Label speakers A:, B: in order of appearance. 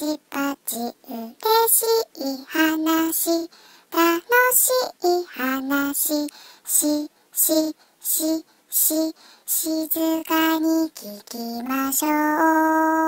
A: チパチ嬉しい話楽しい話しししし静かに聞きましょう